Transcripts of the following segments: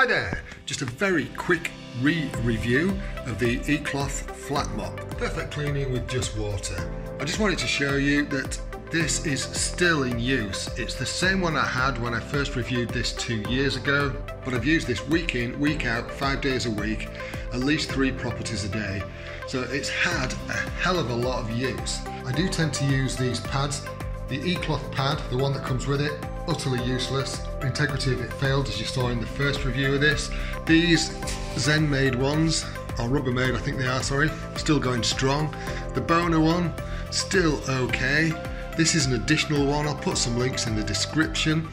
Hi there, just a very quick re-review of the eCloth Flat Mop. Perfect cleaning with just water. I just wanted to show you that this is still in use. It's the same one I had when I first reviewed this two years ago, but I've used this week in, week out, five days a week, at least three properties a day. So it's had a hell of a lot of use. I do tend to use these pads. The eCloth pad, the one that comes with it, utterly useless. Integrity of it failed as you saw in the first review of this. These Zen made ones, or Rubbermaid I think they are, sorry, still going strong. The Bona one, still okay. This is an additional one, I'll put some links in the description.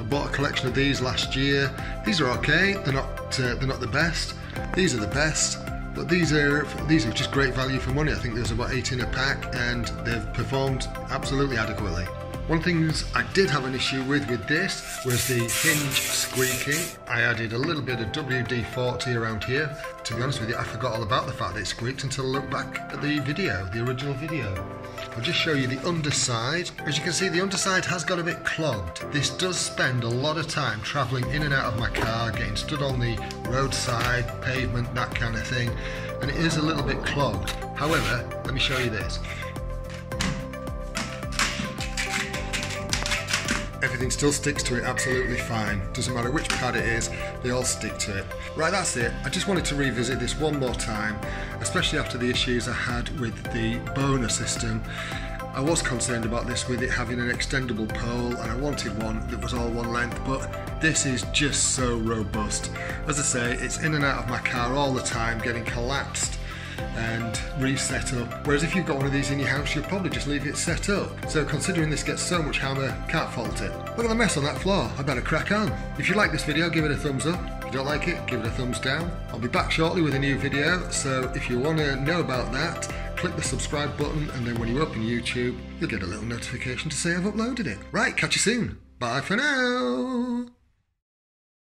I bought a collection of these last year. These are okay, they're not, uh, they're not the best. These are the best, but these are these are just great value for money. I think there's about eight in a pack and they've performed absolutely adequately. One thing I did have an issue with with this was the hinge squeaking. I added a little bit of WD-40 around here. To be honest with you, I forgot all about the fact that it squeaked until I looked back at the video, the original video. I'll just show you the underside. As you can see, the underside has got a bit clogged. This does spend a lot of time travelling in and out of my car, getting stood on the roadside, pavement, that kind of thing, and it is a little bit clogged. However, let me show you this. Everything still sticks to it absolutely fine. Doesn't matter which pad it is, they all stick to it. Right, that's it. I just wanted to revisit this one more time, especially after the issues I had with the Bona system. I was concerned about this with it having an extendable pole and I wanted one that was all one length, but this is just so robust. As I say, it's in and out of my car all the time, getting collapsed and reset up. Whereas if you've got one of these in your house, you'll probably just leave it set up. So considering this gets so much hammer, can't fault it. Look at the mess on that floor, I better crack on. If you like this video, give it a thumbs up. If you don't like it, give it a thumbs down. I'll be back shortly with a new video, so if you want to know about that, click the subscribe button and then when you open YouTube, you'll get a little notification to say I've uploaded it. Right, catch you soon. Bye for now.